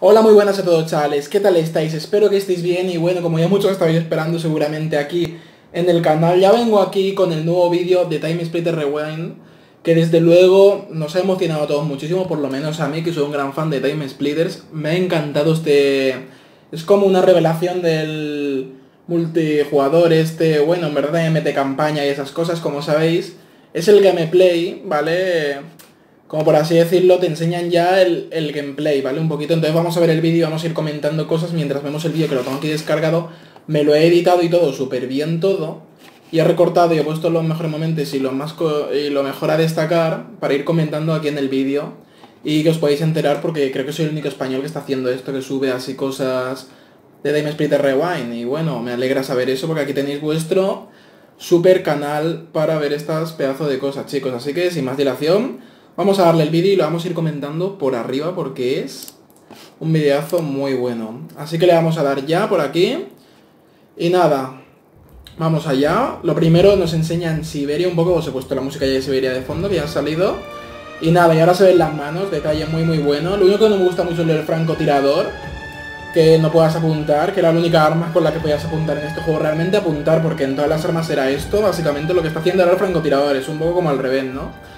Hola, muy buenas a todos chavales, ¿qué tal estáis? Espero que estéis bien y bueno, como ya muchos estáis esperando seguramente aquí en el canal, ya vengo aquí con el nuevo vídeo de Time Splitter Rewind, que desde luego nos ha emocionado a todos muchísimo, por lo menos a mí que soy un gran fan de Time Splitters, me ha encantado este... es como una revelación del multijugador este, bueno, en verdad mete campaña y esas cosas, como sabéis, es el gameplay, ¿vale? Como por así decirlo, te enseñan ya el, gameplay, ¿vale? Un poquito, entonces vamos a ver el vídeo vamos a ir comentando cosas mientras vemos el vídeo que lo tengo aquí descargado. Me lo he editado y todo, súper bien todo. Y he recortado y he puesto los mejores momentos y lo, más y lo mejor a destacar para ir comentando aquí en el vídeo. Y que os podéis enterar porque creo que soy el único español que está haciendo esto, que sube así cosas de Dame Splitter Rewind. Y bueno, me alegra saber eso porque aquí tenéis vuestro super canal para ver estas pedazos de cosas, chicos. Así que sin más dilación Vamos a darle el vídeo y lo vamos a ir comentando por arriba porque es un videazo muy bueno. Así que le vamos a dar ya por aquí. Y nada, vamos allá. Lo primero nos enseña en Siberia un poco, os he puesto la música ya de Siberia de fondo que ya ha salido. Y nada, y ahora se ven las manos, detalle muy muy bueno. Lo único que no me gusta mucho es el francotirador, que no puedas apuntar, que era la única arma con la que podías apuntar en este juego. Realmente apuntar, porque en todas las armas era esto, básicamente lo que está haciendo ahora el francotirador, es un poco como al revés, ¿no?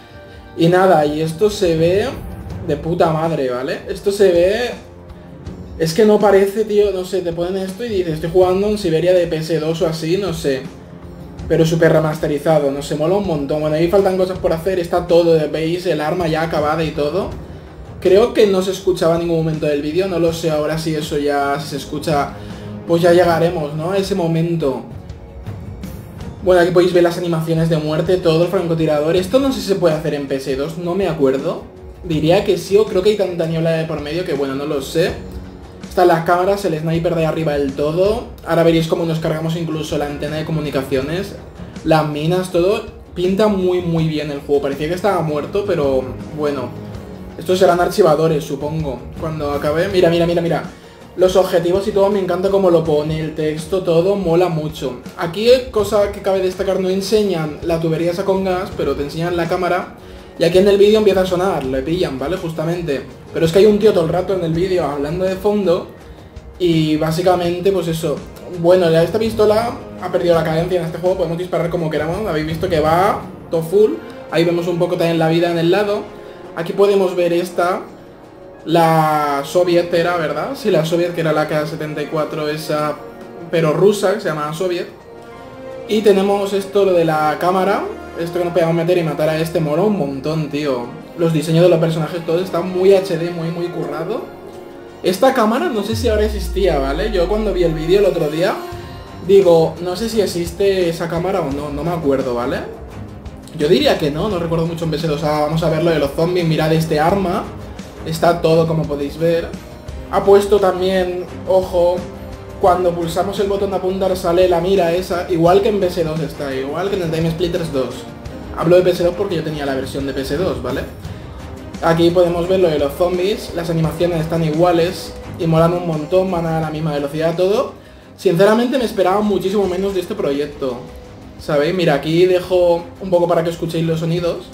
Y nada, y esto se ve de puta madre, ¿vale? Esto se ve... Es que no parece, tío, no sé, te ponen esto y dices, estoy jugando en Siberia de PS2 o así, no sé. Pero súper remasterizado, no sé, mola un montón. Bueno, ahí faltan cosas por hacer, está todo, veis, el arma ya acabada y todo. Creo que no se escuchaba en ningún momento del vídeo, no lo sé ahora si eso ya se escucha, pues ya llegaremos, ¿no? A ese momento. Bueno, aquí podéis ver las animaciones de muerte, todo el francotirador. Esto no sé si se puede hacer en PS2, no me acuerdo. Diría que sí, o creo que hay tanta niebla de por medio que bueno, no lo sé. Están las cámaras, el sniper de arriba del todo. Ahora veréis cómo nos cargamos incluso la antena de comunicaciones. Las minas, todo. Pinta muy muy bien el juego. Parecía que estaba muerto, pero bueno. Estos serán archivadores, supongo. Cuando acabe... Mira, mira, mira, mira. Los objetivos y todo, me encanta cómo lo pone, el texto, todo, mola mucho. Aquí, cosa que cabe destacar, no enseñan la tubería esa con gas, pero te enseñan la cámara. Y aquí en el vídeo empieza a sonar, le pillan, ¿vale? Justamente. Pero es que hay un tío todo el rato en el vídeo hablando de fondo. Y básicamente, pues eso. Bueno, ya esta pistola ha perdido la cadencia en este juego, podemos disparar como queramos. Habéis visto que va todo full. Ahí vemos un poco también la vida en el lado. Aquí podemos ver esta, la Soviet era, ¿verdad? Sí, la Soviet, que era la K-74, esa, pero rusa, que se llamaba Soviet. Y tenemos esto, lo de la cámara, esto que nos podíamos meter y matar a este moro un montón, tío. Los diseños de los personajes todos están muy HD, muy, muy currado. Esta cámara no sé si ahora existía, ¿vale? Yo cuando vi el vídeo el otro día, digo, no sé si existe esa cámara o no, no me acuerdo, ¿vale? Yo diría que no, no recuerdo mucho en PS2. O vamos a ver lo de los zombies, mirad este arma. Está todo como podéis ver. Ha puesto también, ojo, cuando pulsamos el botón de apuntar sale la mira esa, igual que en PS2 está, igual que en el Time Splitters 2. Hablo de PS2 porque yo tenía la versión de PS2, ¿vale? Aquí podemos ver lo de los zombies, las animaciones están iguales y molan un montón, van a la misma velocidad todo. Sinceramente me esperaba muchísimo menos de este proyecto, ¿sabéis? Mira, aquí dejo un poco para que escuchéis los sonidos.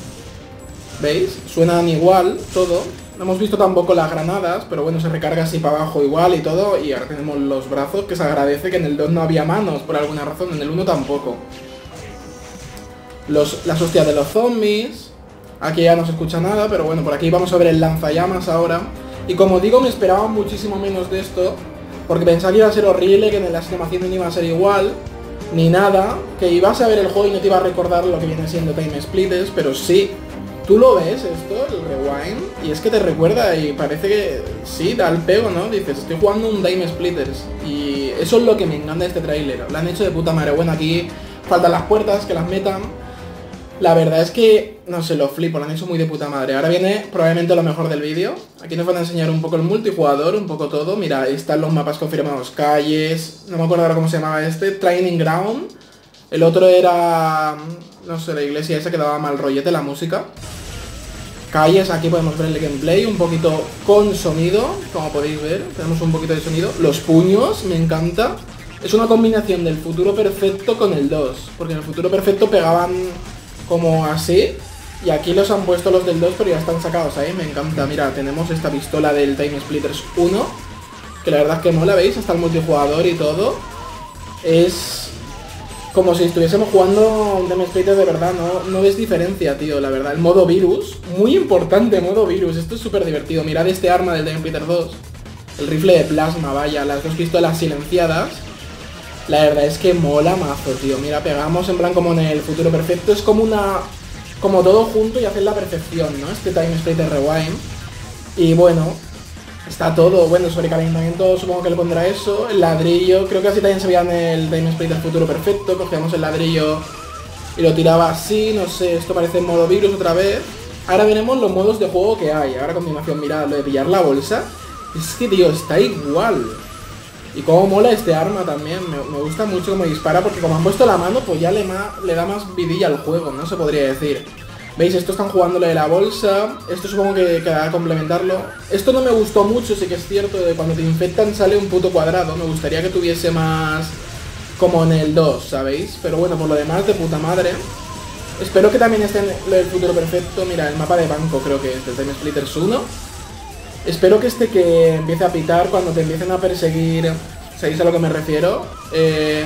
¿Veis? Suenan igual todo. No hemos visto tampoco las granadas, pero bueno, se recarga así para abajo igual y todo. Y ahora tenemos los brazos, que se agradece que en el 2 no había manos por alguna razón, en el 1 tampoco. Los, las hostias de los zombies. Aquí ya no se escucha nada, pero bueno, por aquí vamos a ver el lanzallamas ahora. Y como digo, me esperaba muchísimo menos de esto, porque pensaba que iba a ser horrible, que en la animaciones no iba a ser igual, ni nada, que ibas a ver el juego y no te iba a recordar lo que viene siendo Time Splitters, pero sí, Tú lo ves esto, el rewind, y es que te recuerda y parece que sí, da el pego, ¿no? Dices, estoy jugando un Dime Splitters. Y eso es lo que me encanta este tráiler. Lo han hecho de puta madre. Bueno, aquí faltan las puertas, que las metan. La verdad es que, no sé, lo flipo, lo han hecho muy de puta madre. Ahora viene probablemente lo mejor del vídeo. Aquí nos van a enseñar un poco el multijugador, un poco todo. Mira, ahí están los mapas confirmados, calles, no me acuerdo ahora cómo se llamaba este, Training Ground. El otro era, no sé, la iglesia esa que daba mal rollete la música. Calles, aquí podemos ver el gameplay, un poquito con sonido, como podéis ver, tenemos un poquito de sonido. Los puños, me encanta. Es una combinación del futuro perfecto con el 2, porque en el futuro perfecto pegaban como así, Y aquí los han puesto los del 2, pero ya están sacados ahí, me encanta. Mira, tenemos esta pistola del Time Splitters 1, que la verdad es que mola, ¿veis? Hasta el multijugador y todo. Es como si estuviésemos jugando un Splitters de verdad, no, no ves diferencia, tío, la verdad. El modo virus, muy importante modo virus, esto es súper divertido. Mirad este arma del Splitters 2, el rifle de plasma, vaya, las dos pistolas silenciadas. La verdad es que mola mazo, tío. Mira, pegamos en plan como en el futuro perfecto. Es como una como todo junto y hacer la perfección, ¿no? Este Time Splitter Rewind. Y bueno, está todo. Bueno, sobre calentamiento supongo que le pondrá eso. El ladrillo, creo que así también se veía en el Time Splitter Futuro Perfecto. Cogíamos el ladrillo y lo tiraba así, no sé, esto parece modo virus otra vez. Ahora veremos los modos de juego que hay. Ahora a continuación, mirad, lo de pillar la bolsa. Es que, tío, está igual. Y como mola este arma también, me, gusta mucho cómo dispara porque como han puesto la mano, pues ya le, le da más vidilla al juego, ¿no? Se podría decir. ¿Veis? Esto están jugándole de la bolsa, esto supongo que quedará complementarlo. Esto no me gustó mucho, sí que es cierto, de cuando te infectan sale un puto cuadrado, me gustaría que tuviese más como en el 2, ¿sabéis? Pero bueno, por lo demás, de puta madre. Espero que también esté en el futuro perfecto, mira, el mapa de banco creo que es del Time Splitters 1. Espero que este que empiece a pitar cuando te empiecen a perseguir, ¿sabéis a lo que me refiero? Eh,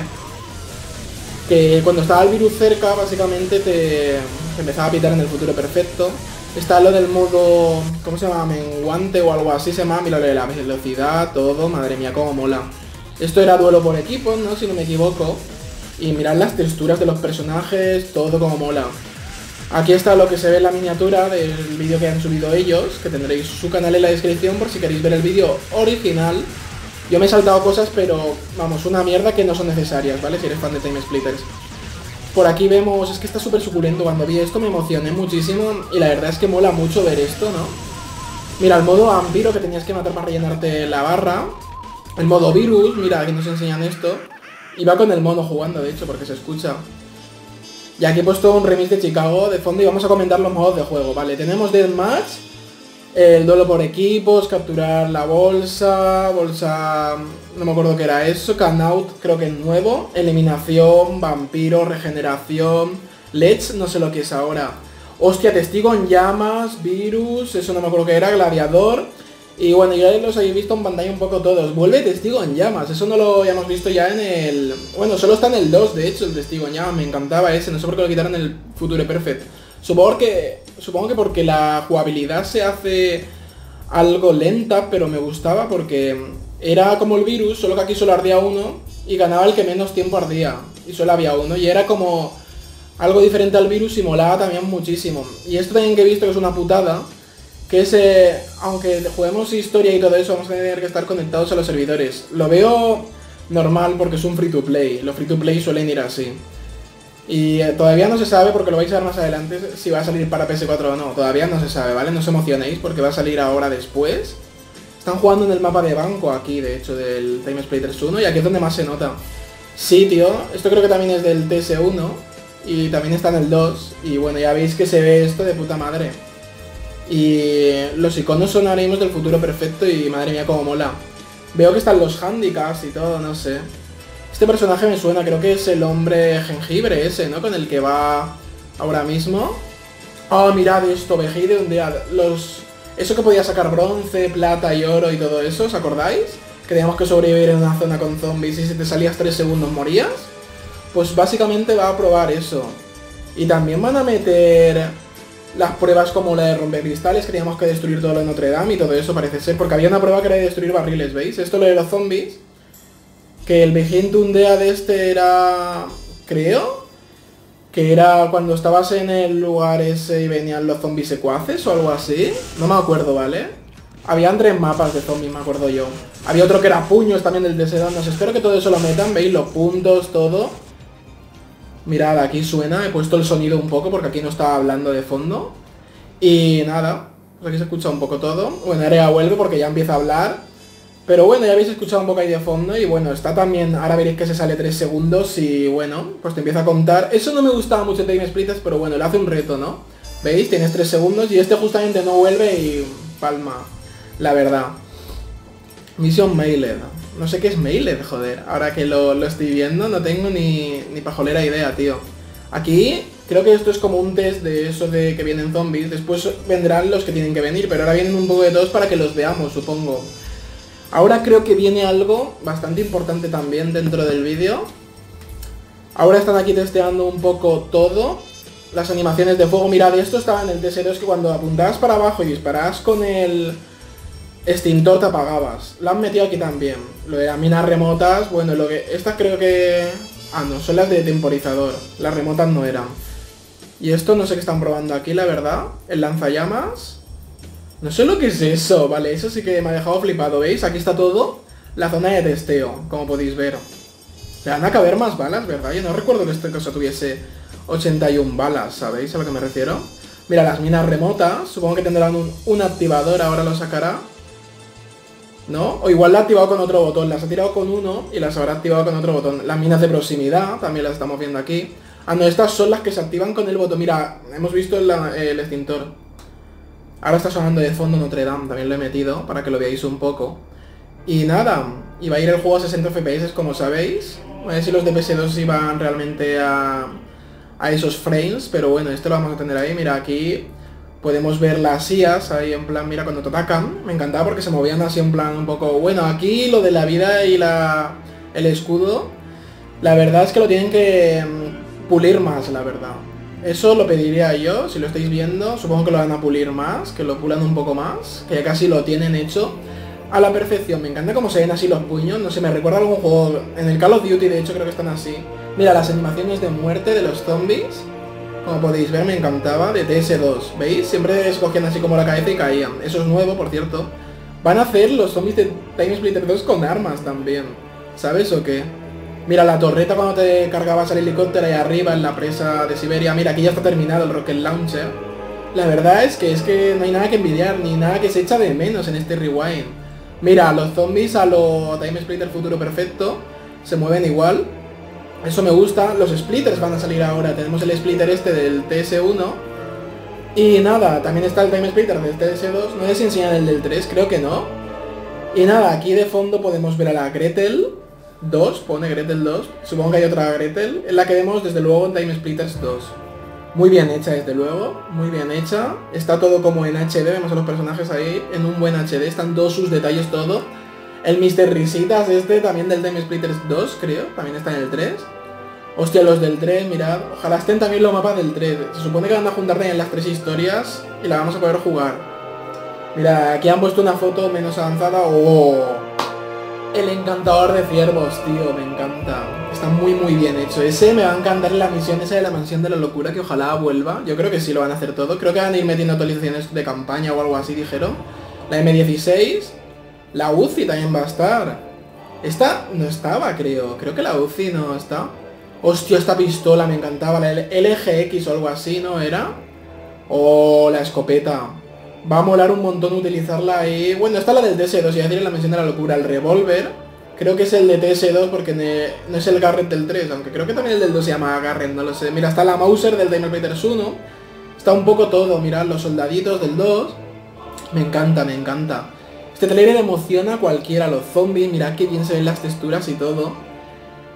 que cuando estaba el virus cerca, básicamente te, empezaba a pitar en el futuro perfecto. Está lo del modo, ¿cómo se llama? Menguante o algo así se llama. Mira la velocidad, todo, madre mía, cómo mola. Esto era duelo por equipos, ¿no? Si no me equivoco. Y mirad las texturas de los personajes, todo como mola. Aquí está lo que se ve en la miniatura del vídeo que han subido ellos, que tendréis su canal en la descripción por si queréis ver el vídeo original. Yo me he saltado cosas, pero vamos, una mierda que no son necesarias, ¿vale? Si eres fan de Time Splitters. Por aquí vemos, es que está súper suculento, cuando vi esto me emocioné muchísimo y la verdad es que mola mucho ver esto, ¿no? Mira, el modo vampiro que tenías que matar para rellenarte la barra. El modo virus, mira, aquí nos enseñan esto. Y va con el mono jugando, de hecho, porque se escucha. Y aquí he puesto un remix de Chicago de fondo y vamos a comentar los modos de juego, ¿vale? Tenemos Deathmatch, el duelo por equipos, capturar la bolsa, bolsa... no me acuerdo qué era eso, Canout creo que es nuevo, eliminación, vampiro, regeneración, Let's, no sé lo que es ahora. Hostia, testigo en llamas, virus, eso no me acuerdo qué era, gladiador... Y bueno, ya los habéis visto en pantalla un poco todos. Vuelve Testigo en Llamas, eso no lo habíamos visto ya en el... Bueno, solo está en el 2, de hecho, el Testigo en Llamas, me encantaba ese, no sé por qué lo quitaron en el Future Perfect. Supongo que, supongo que porque la jugabilidad se hace algo lenta, pero me gustaba porque era como el virus, solo que aquí solo ardía uno y ganaba el que menos tiempo ardía. Y solo había uno, y era como algo diferente al virus y molaba también muchísimo. Y esto también que he visto que es una putada, que es, eh, aunque juguemos historia y todo eso, vamos a tener que estar conectados a los servidores. Lo veo normal porque es un free to play, los free to play suelen ir así. Y eh, todavía no se sabe, porque lo vais a ver más adelante, si va a salir para PS4 o no. Todavía no se sabe, ¿vale? No os emocionéis porque va a salir ahora después. Están jugando en el mapa de banco aquí, de hecho, del Time Splitters 1 y aquí es donde más se nota. Sí, tío, esto creo que también es del TS1 y también está en el 2 y bueno, ya veis que se ve esto de puta madre. Y los iconos son ahora mismo del futuro perfecto y madre mía cómo mola. Veo que están los handicaps y todo, no sé. Este personaje me suena, creo que es el hombre jengibre ese, ¿no? Con el que va ahora mismo. Oh, mirad esto, Vejide un día. Los... Eso que podía sacar bronce, plata y oro y todo eso, ¿os acordáis? Que teníamos que sobrevivir en una zona con zombies y si te salías 3 segundos morías. Pues básicamente va a probar eso. Y también van a meter las pruebas como la de romper cristales, que teníamos que destruir todo lo de Notre Dame y todo eso parece ser, porque había una prueba que era de destruir barriles, ¿veis? Esto lo de los zombies, que el un día de este era, creo, que era cuando estabas en el lugar ese y venían los zombies secuaces o algo así, no me acuerdo, ¿vale? Habían tres mapas de zombies, me acuerdo yo. Había otro que era puños también del de Sedanos. Espero que todo eso lo metan, ¿veis? Los puntos, todo. Mirad, aquí suena, he puesto el sonido un poco porque aquí no estaba hablando de fondo. Y nada, pues aquí se escucha un poco todo. Bueno, Area vuelve porque ya empieza a hablar. Pero bueno, ya habéis escuchado un ahí de fondo y bueno, está también, ahora veréis que se sale 3 segundos y bueno, pues te empieza a contar. Eso no me gustaba mucho en Time Splitters, pero bueno, le hace un reto, ¿no? ¿Veis? Tienes 3 segundos y este justamente no vuelve y palma, la verdad. Misión Mailed. No sé qué es Mailed, joder. Ahora que lo, estoy viendo no tengo ni, ni pajolera idea, tío. Aquí Creo que esto es como un test de eso de que vienen zombies. Después vendrán los que tienen que venir, pero ahora vienen un poco de todos para que los veamos, supongo. Ahora creo que viene algo bastante importante también dentro del vídeo. Ahora están aquí testeando un poco todo. Las animaciones de fuego. Mirad, esto estaba en el TS2 que cuando apuntabas para abajo y disparabas con el extintor te apagabas. Lo han metido aquí también. Lo de las minas remotas, bueno, lo que... Estas creo que... Ah, no, son las de temporizador. Las remotas no eran. Y esto no sé qué están probando aquí, la verdad. El lanzallamas. No sé lo que es eso, vale, eso sí que me ha dejado flipado, ¿veis? Aquí está todo. La zona de testeo, como podéis ver. Le van a caber más balas, ¿verdad? Yo no recuerdo que esta cosa tuviese 81 balas, ¿sabéis a lo que me refiero? Mira, las minas remotas, supongo que tendrán un, activador, ahora lo sacará. ¿No? O igual la ha activado con otro botón, las ha tirado con uno y las habrá activado con otro botón. Las minas de proximidad, también las estamos viendo aquí. Ah, no, estas son las que se activan con el botón. Mira, hemos visto el, extintor. Ahora está sonando de fondo Notre Dame, también lo he metido para que lo veáis un poco. Y nada, iba a ir el juego a 60 FPS como sabéis. A ver si los de PS2 iban realmente a, a esos frames, pero bueno, esto lo vamos a tener ahí. Mira, aquí podemos ver las IAS ahí en plan, mira, cuando te atacan. Me encantaba porque se movían así en plan un poco... Bueno, aquí lo de la vida y la, el escudo, la verdad es que lo tienen que pulir más, la verdad. Eso lo pediría yo, si lo estáis viendo, supongo que lo van a pulir más, que lo pulan un poco más, que ya casi lo tienen hecho a la perfección. Me encanta cómo se ven así los puños, no sé, me recuerda algún juego, en el Call of Duty de hecho creo que están así. Mira, las animaciones de muerte de los zombies, como podéis ver, me encantaba, de TS2, ¿veis? Siempre escogían así como la cabeza y caían. Eso es nuevo, por cierto. Van a hacer los zombies de Time Splitter 2 con armas también, ¿sabes o qué? Mira, la torreta cuando te cargabas al helicóptero ahí arriba en la presa de Siberia. Mira, aquí ya está terminado el Rocket Launcher. La verdad es que es que no hay nada que envidiar, ni nada que se echa de menos en este rewind. Mira, los zombies a lo Time Splitter Futuro Perfecto se mueven igual. Eso me gusta. Los splitters van a salir ahora. Tenemos el splitter este del TS1. Y nada, también está el Time Splitter del TS2. No sé si enseñan el del 3, creo que no. Y nada, aquí de fondo podemos ver a la Gretel 2, pone Gretel 2. Supongo que hay otra Gretel, en la que vemos desde luego en Time Splitters 2. Muy bien hecha desde luego, muy bien hecha. Está todo como en HD, vemos a los personajes ahí en un buen HD, están todos sus detalles, todo. El Mr. Risitas este, también del Time Splitters 2, creo, también está en el 3. Hostia, los del 3, mirad, ojalá estén también los mapas del 3. Se supone que van a juntar también las tres historias y la vamos a poder jugar. Mira, aquí han puesto una foto menos avanzada. ¡Oh! El encantador de ciervos, tío, me encanta. Está muy muy bien hecho. Ese me va a encantar la misión esa de la mansión de la locura, que ojalá vuelva. Yo creo que sí lo van a hacer todo. Creo que van a ir metiendo actualizaciones de campaña o algo así, dijeron. La M16. La UCI también va a estar. Esta no estaba, creo. Creo que la UCI no está. Hostia, esta pistola me encantaba. La LGX o algo así, ¿no era? O la escopeta va a molar un montón utilizarla ahí. Bueno, está la del TS2, y decir la mención de la locura, el revólver. Creo que es el de TS2 porque no es el Garrett del 3, aunque creo que también el del 2 se llama Garrett, no lo sé. Mira, está la Mauser del Dino Peters 1. Está un poco todo, mirad, los soldaditos del 2. Me encanta, me encanta. Este trailer emociona a cualquiera, los zombies, mirad qué bien se ven las texturas y todo.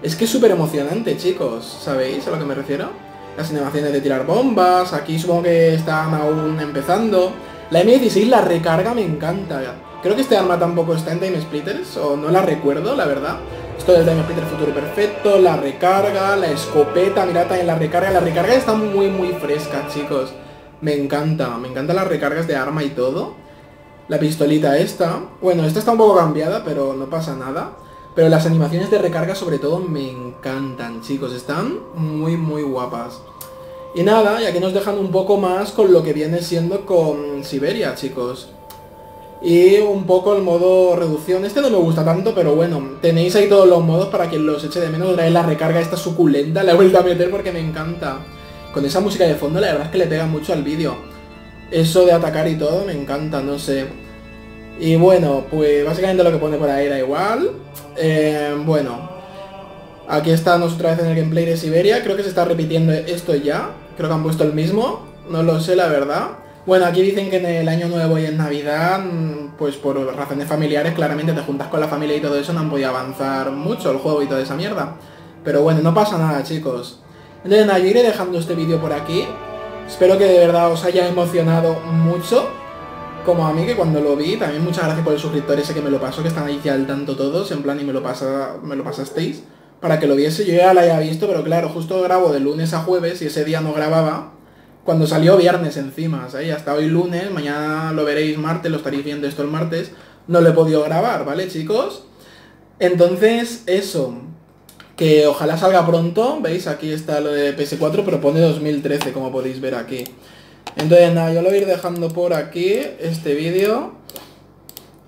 Es que es súper emocionante, chicos, ¿sabéis a lo que me refiero? Las animaciones de tirar bombas, aquí supongo que están aún empezando. La M16, la recarga me encanta. Creo que este arma tampoco está en Time Splitters, o no la recuerdo, la verdad. Esto del Time Splitter Futuro Perfecto, la recarga, la escopeta, mirad también la recarga. La recarga está muy, muy fresca, chicos. Me encanta, me encantan las recargas de arma y todo. La pistolita esta. Bueno, esta está un poco cambiada, pero no pasa nada. Pero las animaciones de recarga sobre todo me encantan, chicos. Están muy, muy guapas. Y nada, y aquí nos dejan un poco más con lo que viene siendo con Siberia, chicos. Y un poco el modo reducción. Este no me gusta tanto, pero bueno, tenéis ahí todos los modos para que los eche de menos. Trae la recarga esta suculenta, la he vuelto a meter porque me encanta. Con esa música de fondo la verdad es que le pega mucho al vídeo. Eso de atacar y todo me encanta, no sé. Y bueno, pues básicamente lo que pone por ahí era igual. Eh, bueno, Aquí estamos otra vez en el gameplay de Siberia. Creo que se está repitiendo esto ya. Creo que han puesto el mismo. No lo sé, la verdad. Bueno, aquí dicen que en el año nuevo y en Navidad, pues por razones familiares, claramente te juntas con la familia y todo eso, no han podido avanzar mucho el juego y toda esa mierda. Pero bueno, no pasa nada, chicos. Entonces nada, yo iré dejando este vídeo por aquí. Espero que de verdad os haya emocionado mucho. Como a mí, que cuando lo vi, también muchas gracias por el suscriptor ese que me lo pasó, que están ahí ya al tanto todos, en plan y me lo, pasa, me lo pasasteis, para que lo viese. Yo ya lo haya visto, pero claro, justo grabo de lunes a jueves y ese día no grababa. Cuando salió viernes encima, ¿sabes? Hasta hoy lunes, mañana lo veréis martes, lo estaréis viendo esto el martes. No lo he podido grabar, ¿vale, chicos? Entonces, eso. Que ojalá salga pronto, ¿veis? Aquí está lo de PS4, pero pone 2013, como podéis ver aquí. Entonces, nada, yo lo voy a ir dejando por aquí, este vídeo.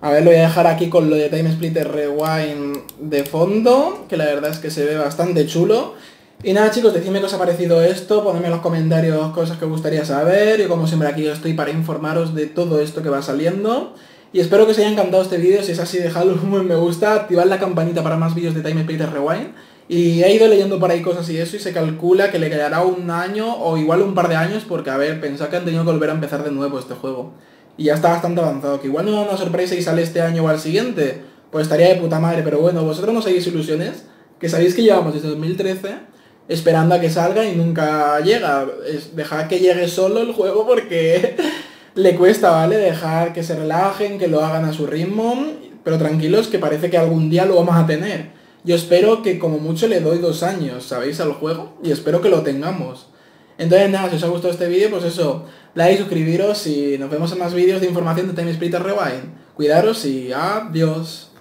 A ver, lo voy a dejar aquí con lo de Time Splitter Rewind de fondo, que la verdad es que se ve bastante chulo. Y nada chicos, decidme qué os ha parecido esto, ponedme en los comentarios cosas que os gustaría saber, y como siempre aquí estoy para informaros de todo esto que va saliendo. Y espero que os haya encantado este vídeo, si es así dejadlo un buen me gusta, activad la campanita para más vídeos de Time Splitter Rewind. Y he ido leyendo por ahí cosas y eso y se calcula que le quedará un año o igual un par de años porque a ver, pensad que han tenido que volver a empezar de nuevo este juego. Y ya está bastante avanzado, que igual no nos sorpresa y sale este año o al siguiente, pues estaría de puta madre, pero bueno, vosotros no seguís ilusiones, que sabéis que llevamos desde 2013 esperando a que salga y nunca llega. Es dejar que llegue solo el juego porque le cuesta, ¿vale? Dejar que se relajen, que lo hagan a su ritmo, pero tranquilos que parece que algún día lo vamos a tener. Yo espero que como mucho le doy dos años, ¿sabéis? Al juego y espero que lo tengamos. Entonces nada, si os ha gustado este vídeo, pues eso, like, suscribiros y nos vemos en más vídeos de información de Time Splitter Rewind. Cuidaros y adiós.